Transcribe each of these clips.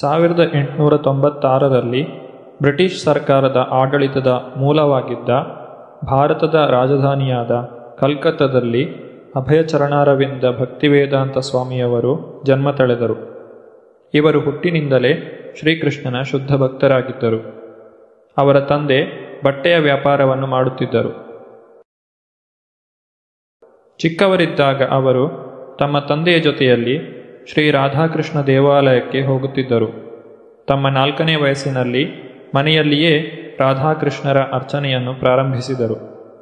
ಸಾವಿರದ ಎಂಟುನೂರ ತೊಂಬತ್ತಾರರಲ್ಲಿ ಬ್ರಿಟಿಷ್ ಸರ್ಕಾರದ ಆಡಳಿತದ ಮೂಲವಾಗಿದ್ದ ಭಾರತದ ರಾಜಧಾನಿಯಾದ ಕಲ್ಕತ್ತಾದಲ್ಲಿ ಅಭಯಚರಣಾರವಿಂದ ಭಕ್ತಿವೇದಾಂತ ಸ್ವಾಮಿಯವರು ಜನ್ಮ ತಳೆದರು. ಇವರು ಹುಟ್ಟಿನಿಂದಲೇ ಶ್ರೀಕೃಷ್ಣನ ಶುದ್ಧ ಭಕ್ತರಾಗಿದ್ದರು. ಅವರ ತಂದೆ ಬಟ್ಟೆಯ ವ್ಯಾಪಾರವನ್ನು ಮಾಡುತ್ತಿದ್ದರು. ಚಿಕ್ಕವರಿದ್ದಾಗ ಅವರು ತಮ್ಮ ತಂದೆಯ ಜೊತೆಯಲ್ಲಿ ಶ್ರೀ ರಾಧಾಕೃಷ್ಣ ದೇವಾಲಯಕ್ಕೆ ಹೋಗುತ್ತಿದ್ದರು. ತಮ್ಮ ನಾಲ್ಕನೇ ವಯಸ್ಸಿನಲ್ಲಿ ಮನೆಯಲ್ಲಿಯೇ ರಾಧಾಕೃಷ್ಣರ ಅರ್ಚನೆಯನ್ನು ಪ್ರಾರಂಭಿಸಿದರು.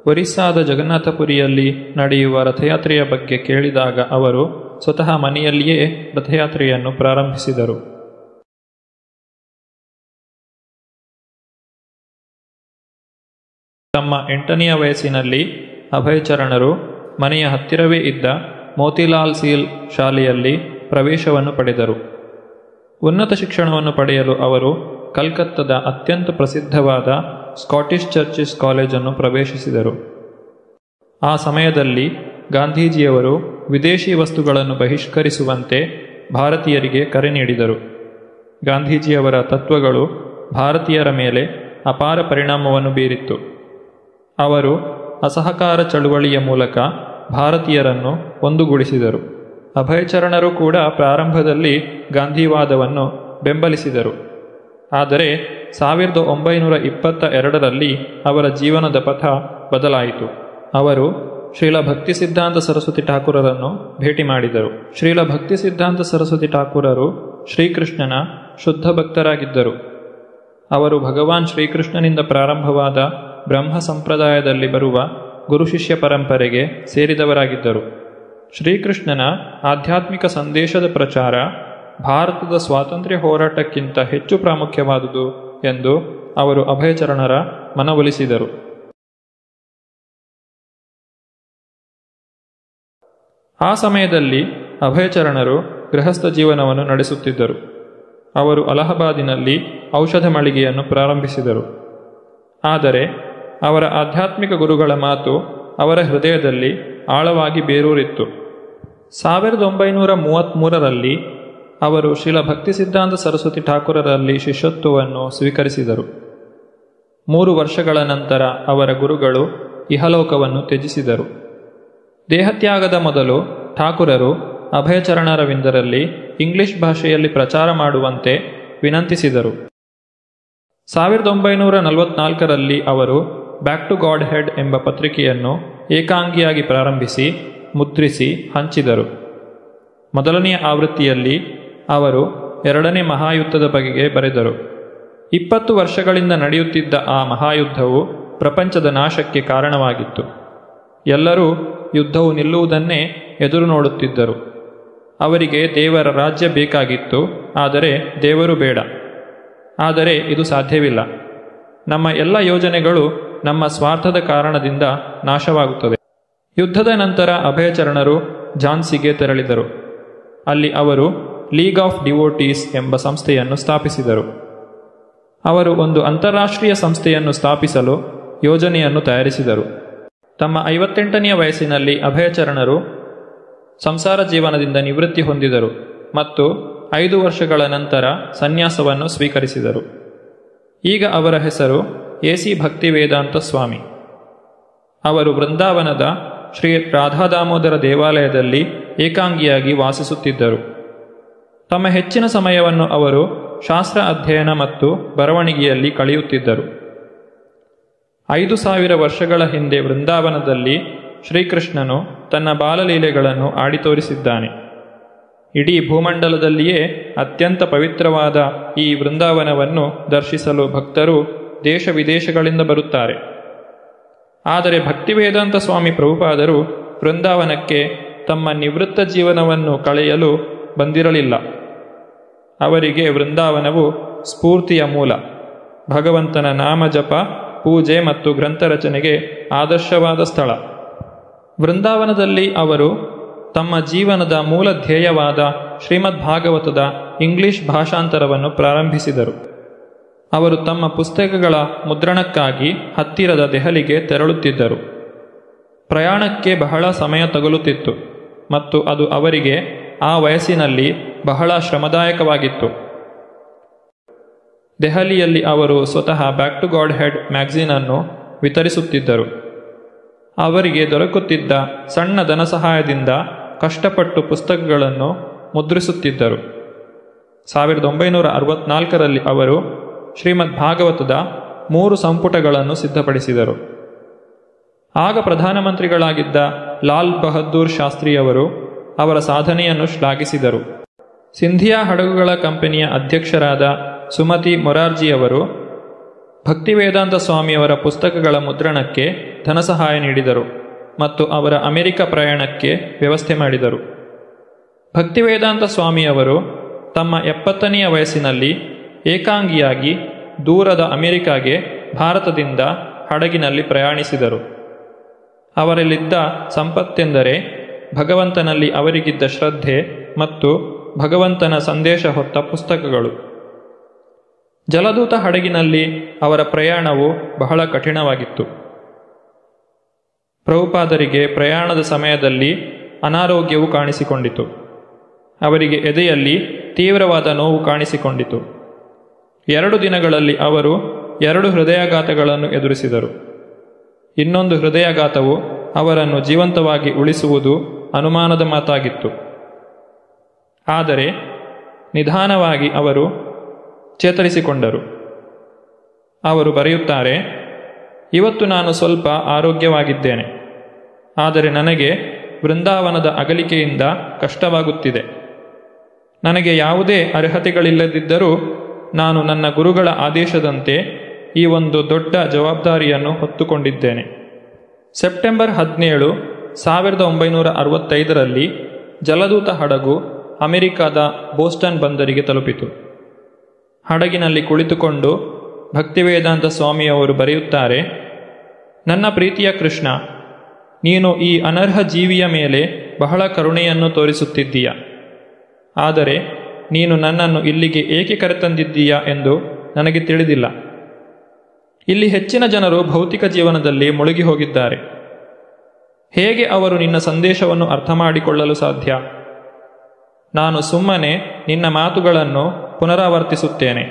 ಒರಿಸ್ಸಾದ ಜಗನ್ನಾಥಪುರಿಯಲ್ಲಿ ನಡೆಯುವ ರಥಯಾತ್ರೆಯ ಬಗ್ಗೆ ಕೇಳಿದಾಗ ಅವರು ಸ್ವತಃ ಮನೆಯಲ್ಲಿಯೇ ರಥಯಾತ್ರೆಯನ್ನು ಪ್ರಾರಂಭಿಸಿದರು. ತಮ್ಮ ಎಂಟನೆಯ ವಯಸ್ಸಿನಲ್ಲಿ ಅಭಯಚರಣರು ಮನೆಯ ಹತ್ತಿರವೇ ಇದ್ದ ಮೋತಿಲಾಲ್ ಸೀಲ್ ಶಾಲೆಯಲ್ಲಿ ಪ್ರವೇಶವನ್ನು ಪಡೆದರು. ಉನ್ನತ ಶಿಕ್ಷಣವನ್ನು ಪಡೆಯಲು ಅವರು ಕಲ್ಕತ್ತದ ಅತ್ಯಂತ ಪ್ರಸಿದ್ಧವಾದ ಸ್ಕಾಟಿಷ್ ಚರ್ಚಿಸ್ ಕಾಲೇಜನ್ನು ಪ್ರವೇಶಿಸಿದರು. ಆ ಸಮಯದಲ್ಲಿ ಗಾಂಧೀಜಿಯವರು ವಿದೇಶಿ ವಸ್ತುಗಳನ್ನು ಬಹಿಷ್ಕರಿಸುವಂತೆ ಭಾರತೀಯರಿಗೆ ಕರೆ ನೀಡಿದರು. ಗಾಂಧೀಜಿಯವರ ತತ್ವಗಳು ಭಾರತೀಯರ ಮೇಲೆ ಅಪಾರ ಪರಿಣಾಮವನ್ನು ಬೀರಿತ್ತು. ಅವರು ಅಸಹಕಾರ ಚಳುವಳಿಯ ಮೂಲಕ ಭಾರತೀಯರನ್ನು ಒಂದುಗೂಡಿಸಿದರು. ಅಭಯಚರಣರು ಕೂಡ ಪ್ರಾರಂಭದಲ್ಲಿ ಗಾಂಧಿವಾದವನ್ನು ಬೆಂಬಲಿಸಿದರು. ಆದರೆ ಸಾವಿರದ ಒಂಬೈನೂರ ಇಪ್ಪತ್ತ ಎರಡರಲ್ಲಿ ಅವರ ಜೀವನದ ಪಥ ಬದಲಾಯಿತು. ಅವರು ಶ್ರೀಲ ಭಕ್ತಿ ಸಿದ್ಧಾಂತ ಸರಸ್ವತಿ ಠಾಕೂರರನ್ನು ಭೇಟಿ ಮಾಡಿದರು. ಶ್ರೀಲ ಭಕ್ತಿ ಸಿದ್ಧಾಂತ ಸರಸ್ವತಿ ಠಾಕೂರರು ಶ್ರೀಕೃಷ್ಣನ ಶುದ್ಧ ಭಕ್ತರಾಗಿದ್ದರು. ಅವರು ಭಗವಾನ್ ಶ್ರೀಕೃಷ್ಣನಿಂದ ಪ್ರಾರಂಭವಾದ ಬ್ರಹ್ಮ ಸಂಪ್ರದಾಯದಲ್ಲಿ ಬರುವ ಗುರು ಶಿಷ್ಯ ಪರಂಪರೆಗೆ ಸೇರಿದವರಾಗಿದ್ದರು. ಶ್ರೀಕೃಷ್ಣನ ಆಧ್ಯಾತ್ಮಿಕ ಸಂದೇಶದ ಪ್ರಚಾರ ಭಾರತದ ಸ್ವಾತಂತ್ರ್ಯ ಹೋರಾಟಕ್ಕಿಂತ ಹೆಚ್ಚು ಪ್ರಾಮುಖ್ಯವಾದುದು ಎಂದು ಅವರು ಅಭಯಚರಣರ ಮನವೊಲಿಸಿದರು. ಆ ಸಮಯದಲ್ಲಿ ಅಭಯಚರಣರು ಗೃಹಸ್ಥ ಜೀವನವನ್ನು ನಡೆಸುತ್ತಿದ್ದರು. ಅವರು ಅಲಹಾಬಾದಿನಲ್ಲಿ ಔಷಧ ಮಳಿಗೆಯನ್ನು ಪ್ರಾರಂಭಿಸಿದರು. ಆದರೆ ಅವರ ಆಧ್ಯಾತ್ಮಿಕ ಗುರುಗಳ ಮಾತು ಅವರ ಹೃದಯದಲ್ಲಿ ಆಳವಾಗಿ ಬೇರೂರಿತ್ತು. ಸಾವಿರದ ಒಂಬೈನೂರ ಮೂವತ್ತ್ಮೂರರಲ್ಲಿ ಅವರು ಶಿಲಾಭಕ್ತಿ ಭಕ್ತಿ ಸಿದ್ಧಾಂತ ಸರಸ್ವತಿ ಠಾಕೂರರಲ್ಲಿ ಶಿಷ್ಯತ್ವವನ್ನು ಸ್ವೀಕರಿಸಿದರು. ಮೂರು ವರ್ಷಗಳ ನಂತರ ಅವರ ಗುರುಗಳು ಇಹಲೋಕವನ್ನು ತ್ಯಜಿಸಿದರು. ದೇಹತ್ಯಾಗದ ಮೊದಲು ಠಾಕೂರರು ಅಭಯಚರಣರವಿಂದರಲ್ಲಿ ಇಂಗ್ಲಿಷ್ ಭಾಷೆಯಲ್ಲಿ ಪ್ರಚಾರ ಮಾಡುವಂತೆ ವಿನಂತಿಸಿದರು. ಸಾವಿರದ ಒಂಬೈನೂರ ನಲವತ್ನಾಲ್ಕರಲ್ಲಿ ಅವರು ಬ್ಯಾಕ್ ಟು ಗಾಡ್ ಹೆಡ್ ಎಂಬ ಪತ್ರಿಕೆಯನ್ನು ಏಕಾಂಗಿಯಾಗಿ ಪ್ರಾರಂಭಿಸಿ, ಮುದ್ರಿಸಿ, ಹಂಚಿದರು. ಮೊದಲನೆಯ ಆವೃತ್ತಿಯಲ್ಲಿ ಅವರು ಎರಡನೇ ಮಹಾಯುದ್ಧದ ಬಗೆಗೆ ಬರೆದರು. ಇಪ್ಪತ್ತು ವರ್ಷಗಳಿಂದ ನಡೆಯುತ್ತಿದ್ದ ಆ ಮಹಾಯುದ್ಧವು ಪ್ರಪಂಚದ ನಾಶಕ್ಕೆ ಕಾರಣವಾಗಿತ್ತು. ಎಲ್ಲರೂ ಯುದ್ಧವು ನಿಲ್ಲುವುದನ್ನೇ ಎದುರು ನೋಡುತ್ತಿದ್ದರು. ಅವರಿಗೆ ದೇವರ ರಾಜ್ಯ ಬೇಕಾಗಿತ್ತು, ಆದರೆ ದೇವರು ಬೇಡ. ಆದರೆ ಇದು ಸಾಧ್ಯವಿಲ್ಲ. ನಮ್ಮ ಎಲ್ಲ ಯೋಜನೆಗಳು ನಮ್ಮ ಸ್ವಾರ್ಥದ ಕಾರಣದಿಂದ ನಾಶವಾಗುತ್ತದೆ ಯುದ್ಧದ ನಂತರ ಅಭಯಚರಣರು ಝಾನ್ಸಿಗೆ ತೆರಳಿದರು. ಅಲ್ಲಿ ಅವರು ಲೀಗ್ ಆಫ್ ಡಿವೋಟೀಸ್ ಎಂಬ ಸಂಸ್ಥೆಯನ್ನು ಸ್ಥಾಪಿಸಿದರು. ಅವರು ಒಂದು ಅಂತಾರಾಷ್ಟ್ರೀಯ ಸಂಸ್ಥೆಯನ್ನು ಸ್ಥಾಪಿಸಲು ಯೋಜನೆಯನ್ನು ತಯಾರಿಸಿದರು. ತಮ್ಮ ಐವತ್ತೆಂಟನೆಯ ವಯಸ್ಸಿನಲ್ಲಿ ಅಭಯಚರಣರು ಸಂಸಾರ ಜೀವನದಿಂದ ನಿವೃತ್ತಿ ಹೊಂದಿದರು ಮತ್ತು ಐದು ವರ್ಷಗಳ ನಂತರ ಸನ್ಯಾಸವನ್ನು ಸ್ವೀಕರಿಸಿದರು. ಈಗ ಅವರ ಹೆಸರು ಎ ಸಿ ಭಕ್ತಿವೇದಾಂತ ಸ್ವಾಮಿ. ಅವರು ವೃಂದಾವನದ ಶ್ರೀ ರಾಧಾದಾಮೋದರ ದೇವಾಲಯದಲ್ಲಿ ಏಕಾಂಗಿಯಾಗಿ ವಾಸಿಸುತ್ತಿದ್ದರು. ತಮ್ಮ ಹೆಚ್ಚಿನ ಸಮಯವನ್ನು ಅವರು ಶಾಸ್ತ್ರ ಅಧ್ಯಯನ ಮತ್ತು ಬರವಣಿಗೆಯಲ್ಲಿ ಕಳೆಯುತ್ತಿದ್ದರು. ಐದು ಸಾವಿರ ವರ್ಷಗಳ ಹಿಂದೆ ವೃಂದಾವನದಲ್ಲಿ ಶ್ರೀಕೃಷ್ಣನು ತನ್ನ ಬಾಲಲೀಲೆಗಳನ್ನು ಆಡಿ ತೋರಿಸಿದ್ದಾನೆ ಇಡೀ ಭೂಮಂಡಲದಲ್ಲಿಯೇ ಅತ್ಯಂತ ಪವಿತ್ರವಾದ ಈ ವೃಂದಾವನವನ್ನು ದರ್ಶಿಸಲು ಭಕ್ತರು ದೇಶ ವಿದೇಶಗಳಿಂದ ಬರುತ್ತಾರೆ. ಆದರೆ ಭಕ್ತಿವೇದಾಂತ ಸ್ವಾಮಿ ಪ್ರಭುಪಾದರು ವೃಂದಾವನಕ್ಕೆ ತಮ್ಮ ನಿವೃತ್ತ ಜೀವನವನ್ನು ಕಳೆಯಲು ಬಂದಿರಲಿಲ್ಲ. ಅವರಿಗೆ ವೃಂದಾವನವು ಸ್ಫೂರ್ತಿಯ ಮೂಲ. ಭಗವಂತನ ನಾಮ ಜಪ, ಪೂಜೆ ಮತ್ತು ಗ್ರಂಥ ರಚನೆಗೆ ಆದರ್ಶವಾದ ಸ್ಥಳ. ವೃಂದಾವನದಲ್ಲಿ ಅವರು ತಮ್ಮ ಜೀವನದ ಮೂಲ ಧ್ಯೇಯವಾದ ಶ್ರೀಮದ್ ಭಾಗವತದ ಇಂಗ್ಲಿಷ್ ಭಾಷಾಂತರವನ್ನು ಪ್ರಾರಂಭಿಸಿದರು. ಅವರು ತಮ್ಮ ಪುಸ್ತಕಗಳ ಮುದ್ರಣಕ್ಕಾಗಿ ಹತ್ತಿರದ ದೆಹಲಿಗೆ ತೆರಳುತ್ತಿದ್ದರು. ಪ್ರಯಾಣಕ್ಕೆ ಬಹಳ ಸಮಯ ತಗುಲುತ್ತಿತ್ತು ಮತ್ತು ಅದು ಅವರಿಗೆ ಆ ವಯಸ್ಸಿನಲ್ಲಿ ಬಹಳ ಶ್ರಮದಾಯಕವಾಗಿತ್ತು. ದೆಹಲಿಯಲ್ಲಿ ಅವರು ಸ್ವತಃ ಬ್ಯಾಕ್ ಟು ಗಾಡ್ ಹೆಡ್ ಮ್ಯಾಗಝೀನನ್ನು ವಿತರಿಸುತ್ತಿದ್ದರು. ಅವರಿಗೆ ದೊರಕುತ್ತಿದ್ದ ಸಣ್ಣ ಧನಸಹಾಯದಿಂದ ಕಷ್ಟಪಟ್ಟು ಪುಸ್ತಕಗಳನ್ನು ಮುದ್ರಿಸುತ್ತಿದ್ದರು. ಸಾವಿರದ ಒಂಬೈನೂರ ಅರವತ್ನಾಲ್ಕರಲ್ಲಿ ಅವರು ಶ್ರೀಮದ್ ಭಾಗವತದ ಮೂರು ಸಂಪುಟಗಳನ್ನು ಸಿದ್ಧಪಡಿಸಿದರು. ಆಗ ಪ್ರಧಾನಮಂತ್ರಿಗಳಾಗಿದ್ದ ಲಾಲ್ ಬಹದ್ದೂರ್ ಶಾಸ್ತ್ರಿಯವರು ಅವರ ಸಾಧನೆಯನ್ನು ಶ್ಲಾಘಿಸಿದರು. ಸಿಂಧಿಯಾ ಹಡಗುಗಳ ಕಂಪನಿಯ ಅಧ್ಯಕ್ಷರಾದ ಸುಮತಿ ಮೊರಾರ್ಜಿಯವರು ಭಕ್ತಿವೇದಾಂತ ಸ್ವಾಮಿಯವರ ಪುಸ್ತಕಗಳ ಮುದ್ರಣಕ್ಕೆ ಧನಸಹಾಯ ನೀಡಿದರು ಮತ್ತು ಅವರ ಅಮೆರಿಕ ಪ್ರಯಾಣಕ್ಕೆ ವ್ಯವಸ್ಥೆ ಮಾಡಿದರು. ಭಕ್ತಿವೇದಾಂತ ಸ್ವಾಮಿಯವರು ತಮ್ಮ ಎಪ್ಪತ್ತನೆಯ ವಯಸ್ಸಿನಲ್ಲಿ ಏಕಾಂಗಿಯಾಗಿ ದೂರದ ಅಮೆರಿಕಾಗೆ ಭಾರತದಿಂದ ಹಡಗಿನಲ್ಲಿ ಪ್ರಯಾಣಿಸಿದರು. ಅವರಲ್ಲಿದ್ದ ಸಂಪತ್ತೆಂದರೆ ಭಗವಂತನಲ್ಲಿ ಅವರಿಗಿದ್ದ ಶ್ರದ್ಧೆ ಮತ್ತು ಭಗವಂತನ ಸಂದೇಶ ಹೊತ್ತ ಪುಸ್ತಕಗಳು. ಜಲದೂತ ಹಡಗಿನಲ್ಲಿ ಅವರ ಪ್ರಯಾಣವು ಬಹಳ ಕಠಿಣವಾಗಿತ್ತು. ಪ್ರಭುಪಾದರಿಗೆ ಪ್ರಯಾಣದ ಸಮಯದಲ್ಲಿ ಅನಾರೋಗ್ಯವು ಕಾಣಿಸಿಕೊಂಡಿತು. ಅವರಿಗೆ ಎದೆಯಲ್ಲಿ ತೀವ್ರವಾದ ನೋವು ಕಾಣಿಸಿಕೊಂಡಿತು. ಎರಡು ದಿನಗಳಲ್ಲಿ ಅವರು ಎರಡು ಹೃದಯಾಘಾತಗಳನ್ನು ಎದುರಿಸಿದರು. ಇನ್ನೊಂದು ಹೃದಯಾಘಾತವು ಅವರನ್ನು ಜೀವಂತವಾಗಿ ಉಳಿಸುವುದು ಅನುಮಾನದ ಮಾತಾಗಿತ್ತು. ಆದರೆ ನಿಧಾನವಾಗಿ ಅವರು ಚೇತರಿಸಿಕೊಂಡರು. ಅವರು ಬರೆಯುತ್ತಾರೆ, ಇವತ್ತು ನಾನು ಸ್ವಲ್ಪ ಆರೋಗ್ಯವಾಗಿದ್ದೇನೆ. ಆದರೆ ನನಗೆ ವೃಂದಾವನದ ಅಗಲಿಕೆಯಿಂದ ಕಷ್ಟವಾಗುತ್ತಿದೆ. ನನಗೆ ಯಾವುದೇ ಅರ್ಹತೆಗಳಿಲ್ಲದಿದ್ದರೂ ನಾನು ನನ್ನ ಗುರುಗಳ ಆದೇಶದಂತೆ ಈ ಒಂದು ದೊಡ್ಡ ಜವಾಬ್ದಾರಿಯನ್ನು ಹೊತ್ತುಕೊಂಡಿದ್ದೇನೆ. ಸೆಪ್ಟೆಂಬರ್ ಹದಿನೇಳು, ಸಾವಿರದ ಒಂಬೈನೂರ ಅರವತ್ತೈದರಲ್ಲಿ ಜಲದೂತ ಹಡಗು ಅಮೆರಿಕದ ಬೋಸ್ಟನ್ ಬಂದರಿಗೆ ತಲುಪಿತು. ಹಡಗಿನಲ್ಲಿ ಕುಳಿತುಕೊಂಡು ಭಕ್ತಿವೇದಾಂತ ಸ್ವಾಮಿಯವರು ಬರೆಯುತ್ತಾರೆ, ನನ್ನ ಪ್ರೀತಿಯ ಕೃಷ್ಣ, ನೀನು ಈ ಅನರ್ಹ ಜೀವಿಯ ಮೇಲೆ ಬಹಳ ಕರುಣೆಯನ್ನು ತೋರಿಸುತ್ತಿದ್ದೀಯ. ಆದರೆ ನೀನು ನನ್ನನ್ನು ಇಲ್ಲಿಗೆ ಏಕೆ ಕರೆತಂದಿದ್ದೀಯಾ ಎಂದು ನನಗೆ ತಿಳಿದಿಲ್ಲ. ಇಲ್ಲಿ ಹೆಚ್ಚಿನ ಜನರು ಭೌತಿಕ ಜೀವನದಲ್ಲಿ ಮುಳುಗಿ ಹೋಗಿದ್ದಾರೆ. ಹೇಗೆ ಅವರು ನಿನ್ನ ಸಂದೇಶವನ್ನು ಅರ್ಥ ಮಾಡಿಕೊಳ್ಳಲು ಸಾಧ್ಯ? ನಾನು ಸುಮ್ಮನೆ ನಿನ್ನ ಮಾತುಗಳನ್ನು ಪುನರಾವರ್ತಿಸುತ್ತೇನೆ.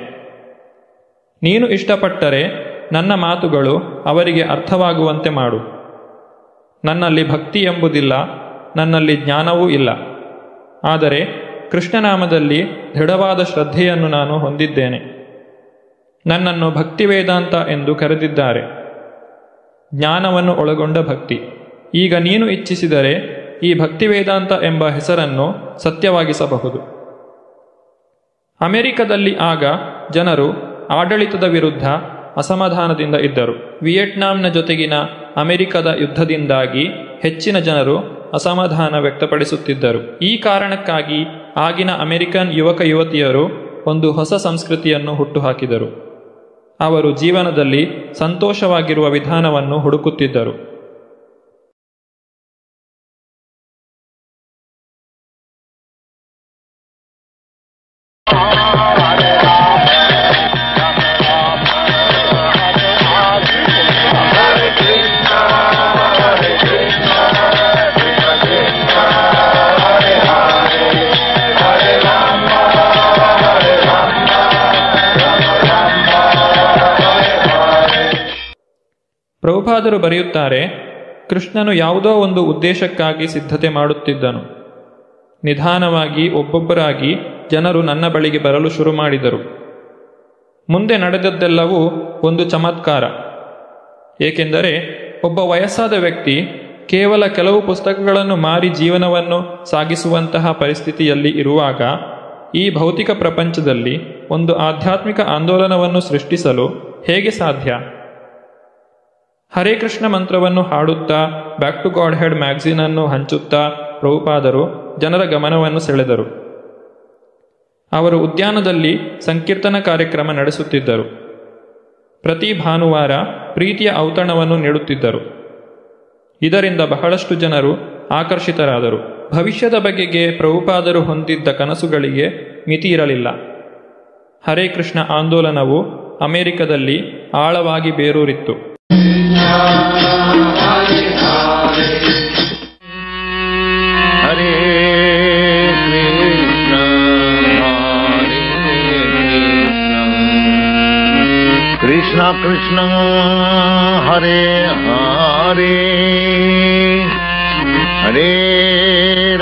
ನೀನು ಇಷ್ಟಪಟ್ಟರೆ ನನ್ನ ಮಾತುಗಳು ಅವರಿಗೆ ಅರ್ಥವಾಗುವಂತೆ ಮಾಡು. ನನ್ನಲ್ಲಿ ಭಕ್ತಿ ಎಂಬುದಿಲ್ಲ, ನನ್ನಲ್ಲಿ ಜ್ಞಾನವೂ ಇಲ್ಲ. ಆದರೆ ಕೃಷ್ಣನಾಮದಲ್ಲಿ ದೃಢವಾದ ಶ್ರದ್ಧೆಯನ್ನು ನಾನು ಹೊಂದಿದ್ದೇನೆ. ನನ್ನನ್ನು ಭಕ್ತಿ ವೇದಾಂತ ಎಂದು ಕರೆದಿದ್ದಾರೆ. ಜ್ಞಾನವನ್ನು ಒಳಗೊಂಡ ಭಕ್ತಿ. ಈಗ ನೀನು ಇಚ್ಛಿಸಿದರೆ ಈ ಭಕ್ತಿ ವೇದಾಂತ ಎಂಬ ಹೆಸರನ್ನು ಸತ್ಯವಾಗಿಸಬಹುದು. ಅಮೆರಿಕದಲ್ಲಿ ಆಗ ಜನರು ಆಡಳಿತದ ವಿರುದ್ಧ ಅಸಮಾಧಾನದಿಂದ ಇದ್ದರು. ವಿಯೆಟ್ನಾಂನ ಜೊತೆಗಿನ ಅಮೆರಿಕದ ಯುದ್ಧದಿಂದಾಗಿ ಹೆಚ್ಚಿನ ಜನರು ಅಸಮಾಧಾನ ವ್ಯಕ್ತಪಡಿಸುತ್ತಿದ್ದರು. ಈ ಕಾರಣಕ್ಕಾಗಿ ಆಗಿನ ಅಮೆರಿಕನ್ ಯುವಕ ಯುವತಿಯರು ಒಂದು ಹೊಸ ಸಂಸ್ಕೃತಿಯನ್ನು ಹುಟ್ಟುಹಾಕಿದರು. ಅವರು ಜೀವನದಲ್ಲಿ ಸಂತೋಷವಾಗಿರುವ ವಿಧಾನವನ್ನು ಹುಡುಕುತ್ತಿದ್ದರು. ಪ್ರಭುಪಾದರು ಬರೆಯುತ್ತಾರೆ, ಕೃಷ್ಣನು ಯಾವುದೋ ಒಂದು ಉದ್ದೇಶಕ್ಕಾಗಿ ಸಿದ್ಧತೆ ಮಾಡುತ್ತಿದ್ದನು. ನಿಧಾನವಾಗಿ ಒಬ್ಬೊಬ್ಬರಾಗಿ ಜನರು ನನ್ನ ಬಳಿಗೆ ಬರಲು ಶುರು ಮಾಡಿದರು. ಮುಂದೆ ನಡೆದದ್ದೆಲ್ಲವೂ ಒಂದು ಚಮತ್ಕಾರ. ಏಕೆಂದರೆ ಒಬ್ಬ ವಯಸ್ಸಾದ ವ್ಯಕ್ತಿ ಕೇವಲ ಕೆಲವು ಪುಸ್ತಕಗಳನ್ನು ಮಾರಿ ಜೀವನವನ್ನು ಸಾಗಿಸುವಂತಹ ಪರಿಸ್ಥಿತಿಯಲ್ಲಿ ಇರುವಾಗ, ಈ ಭೌತಿಕ ಪ್ರಪಂಚದಲ್ಲಿ ಒಂದು ಆಧ್ಯಾತ್ಮಿಕ ಆಂದೋಲನವನ್ನು ಸೃಷ್ಟಿಸಲು ಹೇಗೆ ಸಾಧ್ಯ? ಹರೇ ಕೃಷ್ಣ ಮಂತ್ರವನ್ನು ಹಾಡುತ್ತಾ back to god head magazine ಅನ್ನು ಹಂಚುತ್ತಾ, ಪ್ರಭುಪಾದರು ಜನರ ಗಮನವನ್ನು ಸೆಳೆದರು. ಅವರು ಉದ್ಯಾನದಲ್ಲಿ ಸಂಕೀರ್ತನ ಕಾರ್ಯಕ್ರಮ ನಡೆಸುತ್ತಿದ್ದರು. ಪ್ರತಿ ಭಾನುವಾರ ಪ್ರೀತಿಯ ಔತಣವನ್ನು ನೀಡುತ್ತಿದ್ದರು. ಇದರಿಂದ ಬಹಳಷ್ಟು ಜನರು ಆಕರ್ಷಿತರಾದರು. ಭವಿಷ್ಯದ ಬಗೆಗೆ ಪ್ರಭುಪಾದರು ಹೊಂದಿದ್ದ ಕನಸುಗಳಿಗೆ ಮಿತಿ ಇರಲಿಲ್ಲ. ಹರೇ ಕೃಷ್ಣ ಆಂದೋಲನವು ಅಮೆರಿಕದಲ್ಲಿ ಆಳವಾಗಿ ಬೇರೂರಿತ್ತು. Krishna Krishna Hare Hare Hare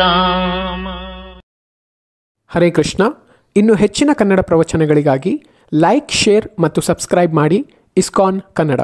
Rama Hare Krishna. ಇನ್ನು ಹೆಚ್ಚಿನ ಕನ್ನಡ ಪ್ರವಚನಗಳಿಗಾಗಿ ಲೈಕ್, ಶೇರ್ ಮತ್ತು ಸಬ್ಸ್ಕ್ರೈಬ್ ಮಾಡಿ ಇಸ್ಕಾನ್ ಕನ್ನಡ.